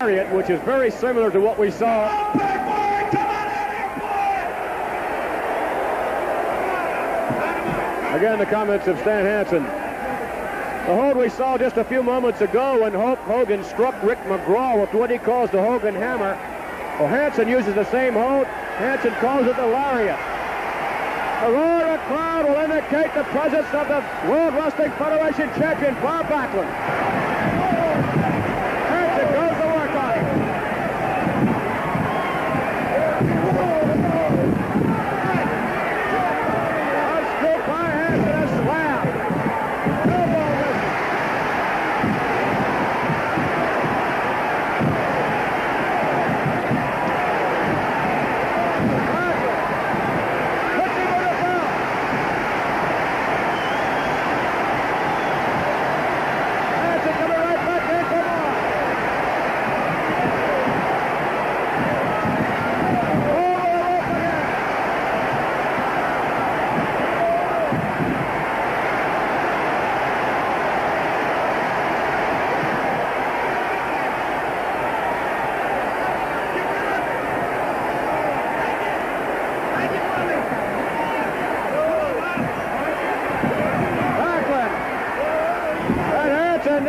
which is very similar to what we saw. Again, the comments of Stan Hansen. The hold we saw just a few moments ago when Hulk Hogan struck Rick McGraw with what he calls the Hogan hammer. Well, Hansen uses the same hold. Hansen calls it the lariat. The roar of crowd will indicate the presence of the World Wrestling Federation champion, Bob Backlund.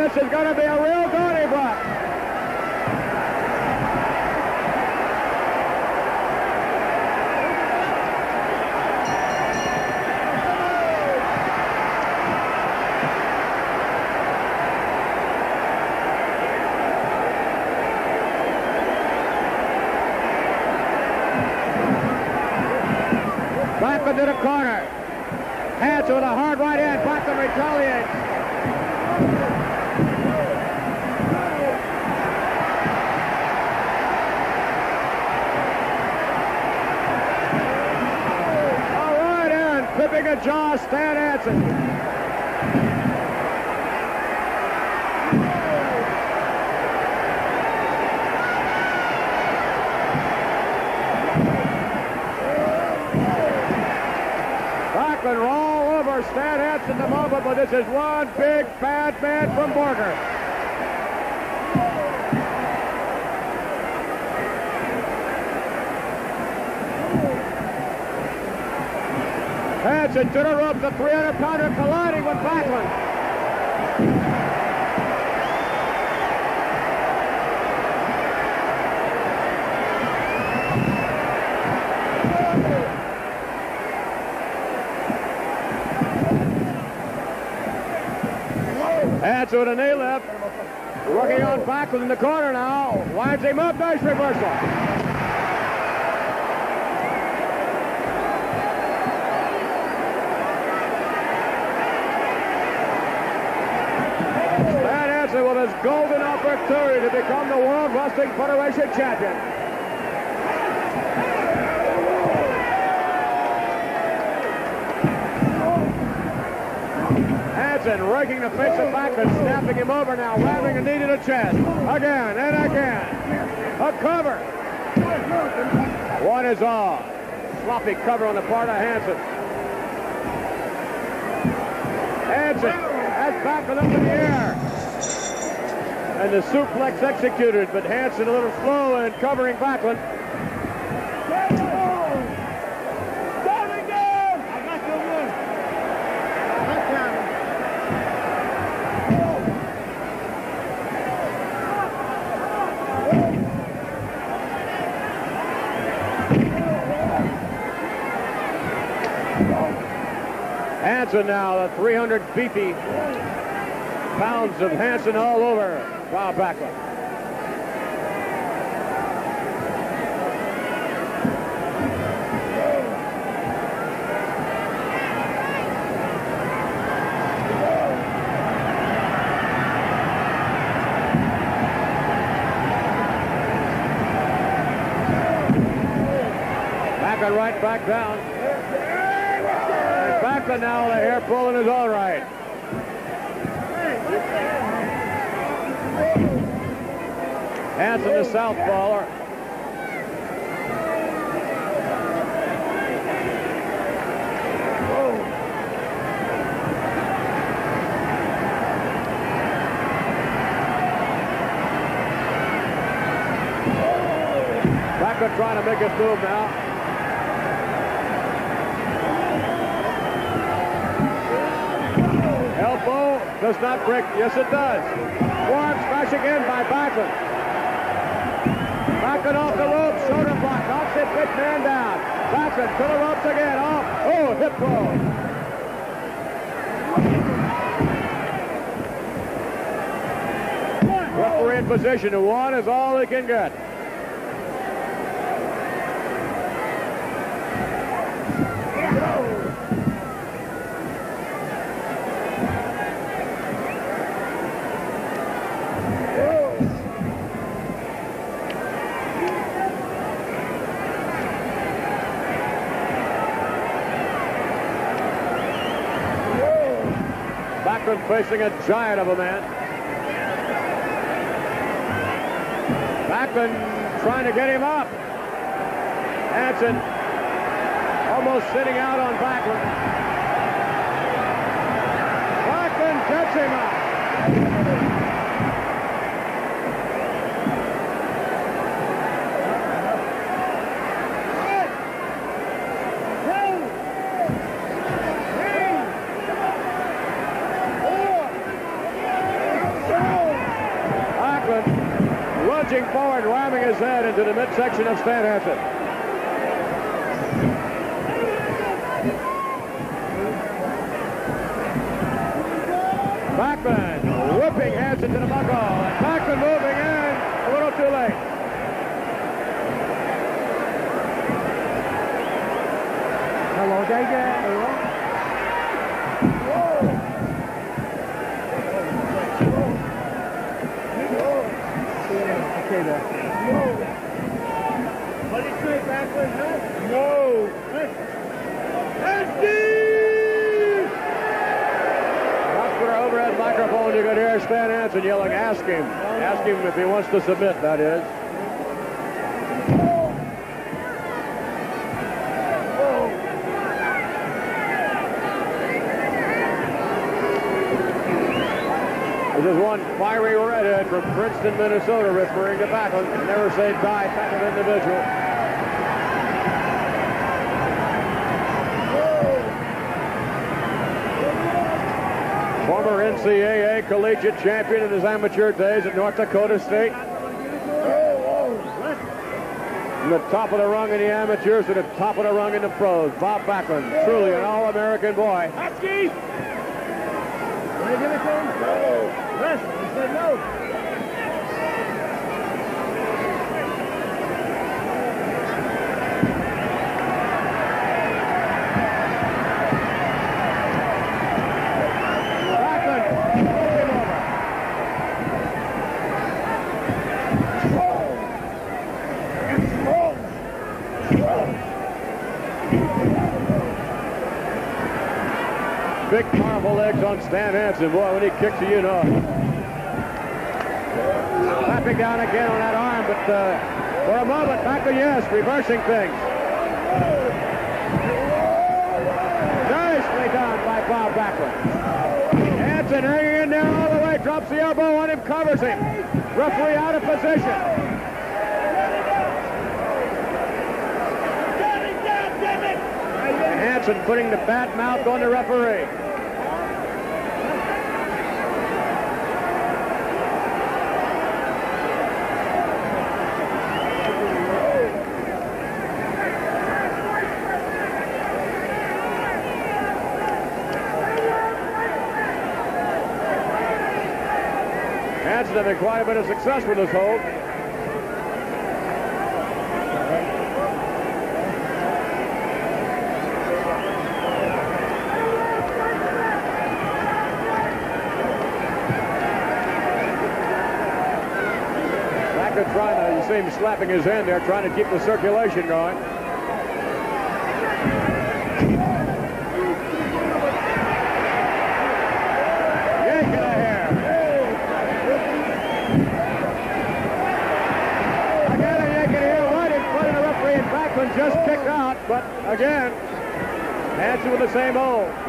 Francis going to be a real gaudy block. Moment, but this is one big bad man from Borger. Hansen to the rope, the 300-pounder colliding with Backlund. That's with a knee left. Working on Backlund in the corner now. Winds him up. Nice reversal. With his golden opportunity to become the World Wrestling Federation champion. Hansen raking the face back and snapping him over now, ramming a knee to the chest. Again and again. A cover. One is off. Sloppy cover on the part of Hanson. Hansen has Backlund up in the air. And the suplex executed, but Hansen a little slow and covering Backlund. Hansen now, the 300 beefy pounds of Hansen all over Bob Backlund. Back right back down now. The hair pulling is all right. Hansen, the southpaw. Backlund trying to make his move now. Elbow does not break. Yes, it does. Forearm smash again by Backlund. Backlund off the ropes, shoulder block, knocks it, big man down. Backlund to the ropes again, off. Oh, hip throw. Referee in position. One is all he can get. Backlund facing a giant of a man. Backlund trying to get him up. Hansen almost sitting out on Backlund. Backlund gets him up. Backlund lunging forward, ramming his head into the midsection of Stan Hansen. Backlund whipping Hansen to the buckle. And Backlund moving in. A little too late. Hello, JJ. Hello. Okay, there. What did you say, Backlund, huh? No. Up for overhead microphone, you could hear Stan Hansen yelling, ask him. Ask him if he wants to submit, that is. Is one fiery redhead from Princeton, Minnesota, referring to Backlund. Never say die type of individual. Former NCAA collegiate champion in his amateur days at North Dakota State. From the top of the rung in the amateurs to the top of the rung in the pros. Bob Backlund, truly an all-American boy. Husky! Want to give it he said no. Backlund, flip him over. Big, powerful legs on Stan Hansen. Boy, when he kicks you, you know. Clapping down again on that arm, but uh, for a moment, Backlund, yes, reversing things. Nicely done by Bob Backlund. Hansen hanging in there all the way, drops the elbow on him, covers him. Referee out of position. Hansen putting the bad mouth on the referee. Hansen having quite a bit of success with this hold. To, you see him slapping his hand there, trying to keep the circulation going. Yank of the hair. Again, a yank of the hair right in front of the Backlund just kicked out, but again, Hansen with the same hold.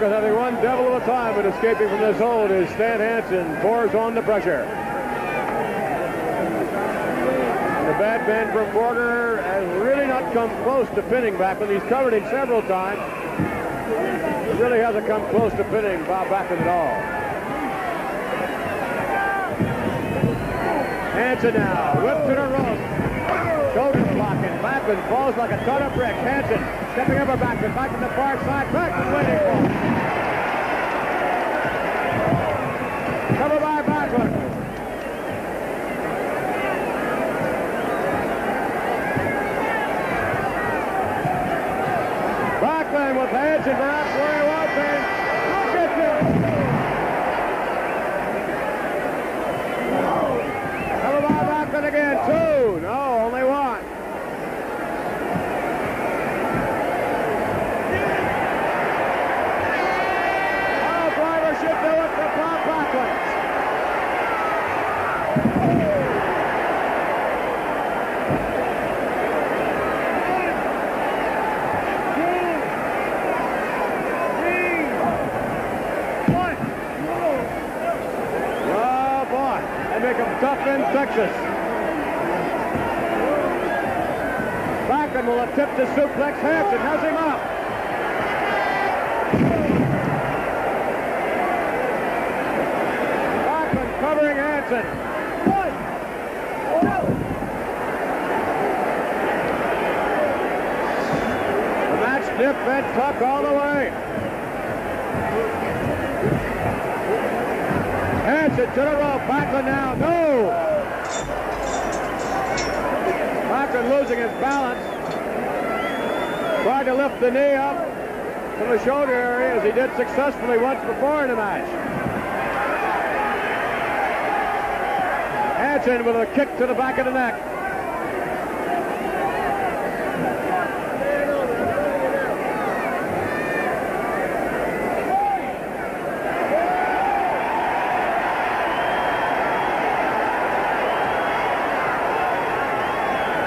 Backlund having one devil of a time at escaping from this hold as Stan Hansen pours on the pressure. The bad man from Borger has really not come close to pinning back, Backlund. He's covered him several times. He really hasn't come close to pinning Bob Backlund at all. Hansen now, whip to the rope. Shoulder falls like a ton of brick. Hansen stepping over Backlund. Back to the far side. Backlund waiting for him. Cover by Backlund. Backlund with Hansen perhaps where he was. And look at this. Cover by Backlund again. Two. No, only one. Oh, driver should do it for Bob Backlund. Oh, boy. They make them tough in Texas. Will attempt to suplex Hansen. Has him up. Backlund covering Hansen. The match nip and tuck all the way. Hansen to the rope. Backlund now. No! Losing his balance. Tried to lift the knee up from the shoulder area as he did successfully once before in the match. Hansen with a kick to the back of the neck.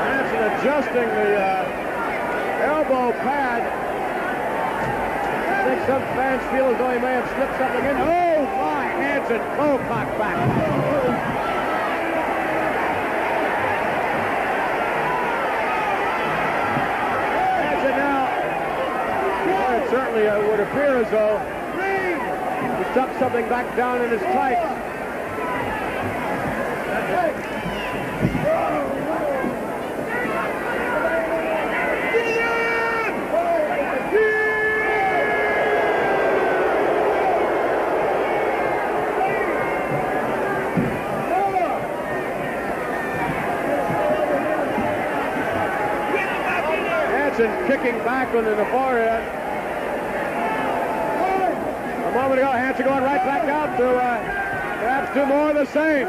Hansen adjusting the uh, elbow pad. I think some fans though he may have slipped something in. Oh, my! Hansen, low cock back. Hansen now. Well, it certainly uh, would appear as though he stuck something back down in his tights. Hansen kicking Backlund in the forehead. A moment ago, Hansen going right back out to uh, perhaps do more of the same.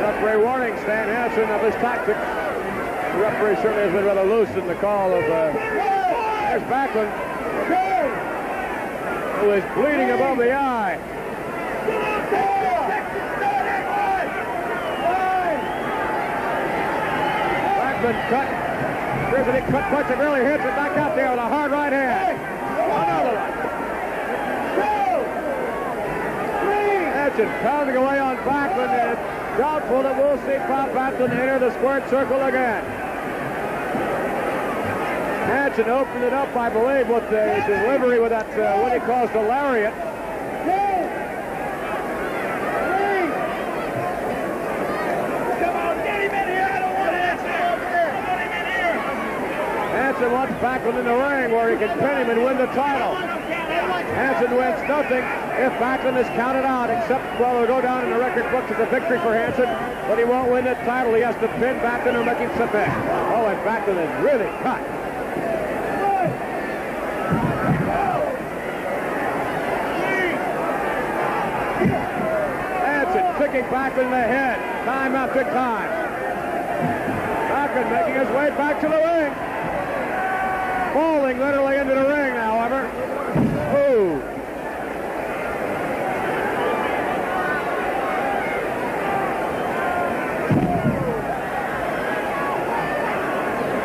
Referee warning Stan Hansen of his tactics. The referee certainly has been rather loose in the call of uh, there's Backlund, who is bleeding above the eye. Backlund cut. There's a big cut punch and really hits it back out there with a hard right hand. Another one. Hansen pounding away on Backlund, and it's doubtful that we'll see Bob Backlund enter the squared circle again. Hansen opened it up, I believe, with the delivery with that, uh, what he calls the lariat. Hansen wants Backlund in the ring where he can pin him and win the title. Hansen wins nothing if Backlund is counted out, except, well, it'll go down in the record books as a victory for Hansen, but he won't win the title. He has to pin Backlund or make him submit. Oh, and Backlund is really cut. Back in the head time after time. Blackman making his way back to the ring. Falling literally into the ring, however. Ooh.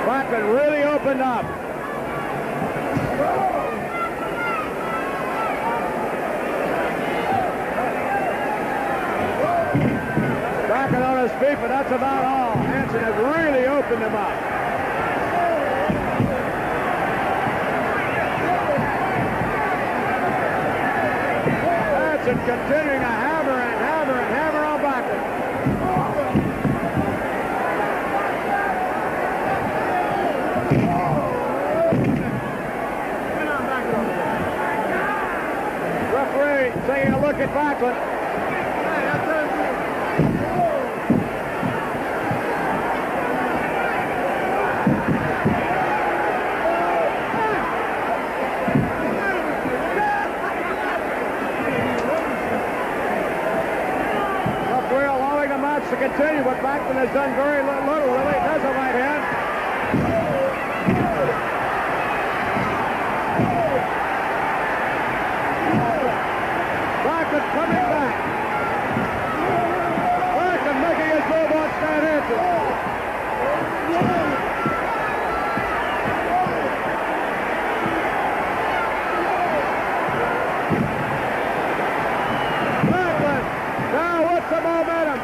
Blackman really opened up. On but that's about all. Hansen has really opened him up. Hansen continuing to hammer and hammer and hammer on Backlund. Referee taking a look at Backlund. Referee allowing the match to continue, but Backlund has done very little, really. does a right hand. Backlund coming back. Backlund making his move on Stan Hansen. Backlund now with the momentum.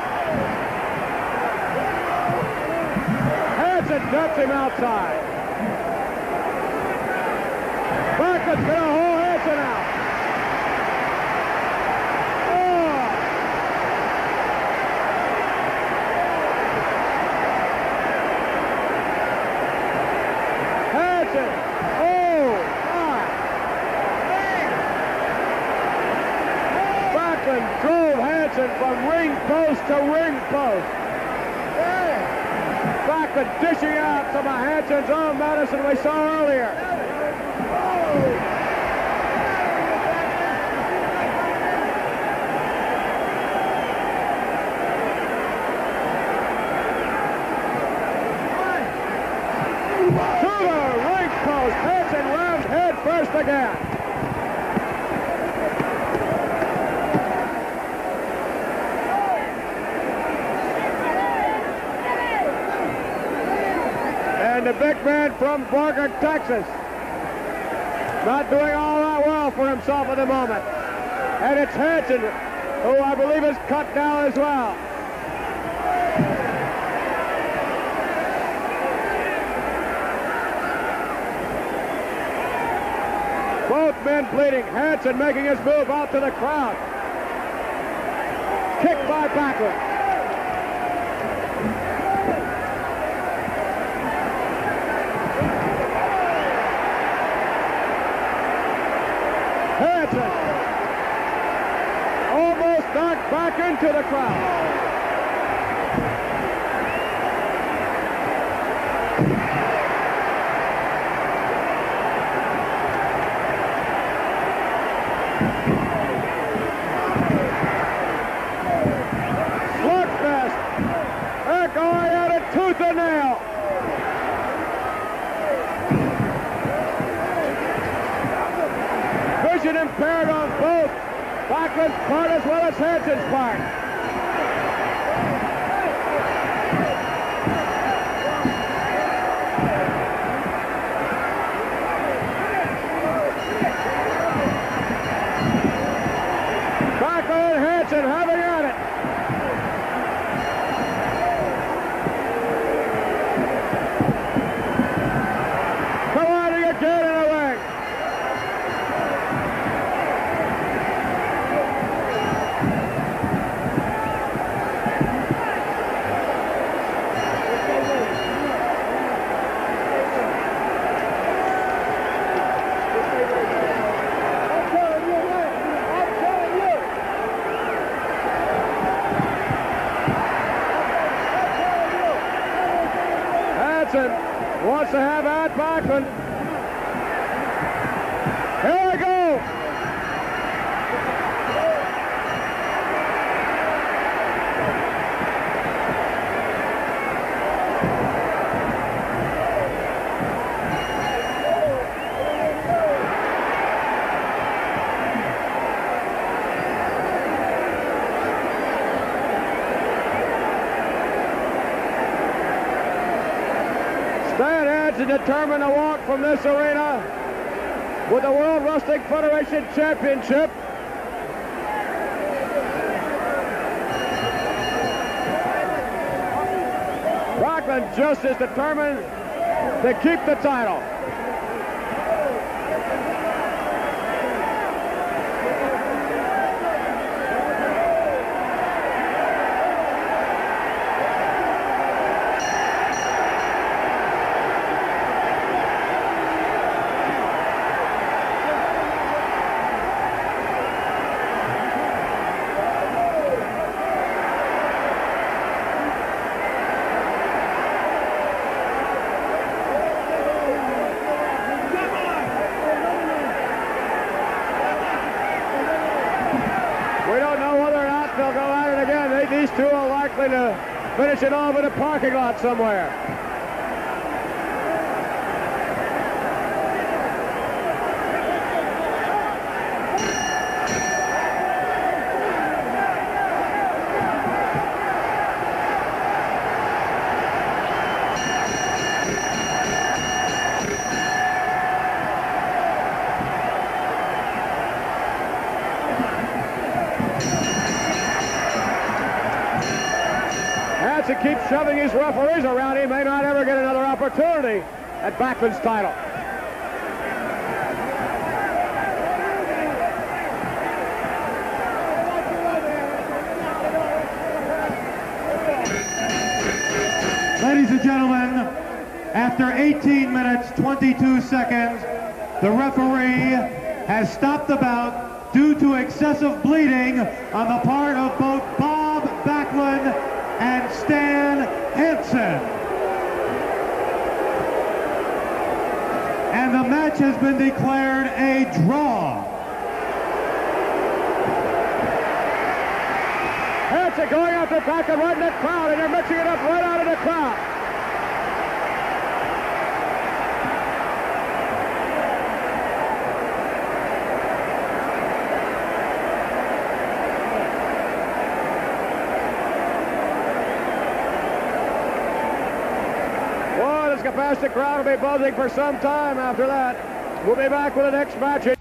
Hansen ducks him outside. Backlund's going to hold Hansen out. Oh! Hansen. Oh, my. Backlund from ring post to ring post. Backlund dishing out some of Hansen's own medicine we saw earlier. To the ring post. Hansen rams head first again. And the big man from Borger, Texas. Not doing all that well for himself at the moment. And it's Hansen, who I believe is cut down as well. Both men bleeding. Hansen making his move out to the crowd. Kick by Backlund. Hansen almost knocked back into the crowd. Slugfest. They're going at it tooth and nail. Vision impaired on both Backlund's part as well as Hansen's part. Backlund and Hansen having at it. Come on, you get in the ring. I'm telling you, I'm telling you. Hansen wants to have at Backlund. Here we go. Stan Hansen determined to walk from this arena with the World Wrestling Federation Championship. Backlund just as determined to keep the title. We don't know whether or not they'll go at it again. They, these two are likely to finish it in a parking lot somewhere. Hansen keeps shoving his referees around. He may not ever get another opportunity at Backlund's title. Ladies and gentlemen, after 18 minutes 22 seconds, the referee has stopped the bout due to excessive bleeding on the part of both Bob Backlund and Stan Hansen. And the match has been declared a draw. Hansen going after Backlund right in the crowd, and they're mixing it up right out of the crowd. This capacity crowd will be buzzing for some time after that. We'll be back with the next match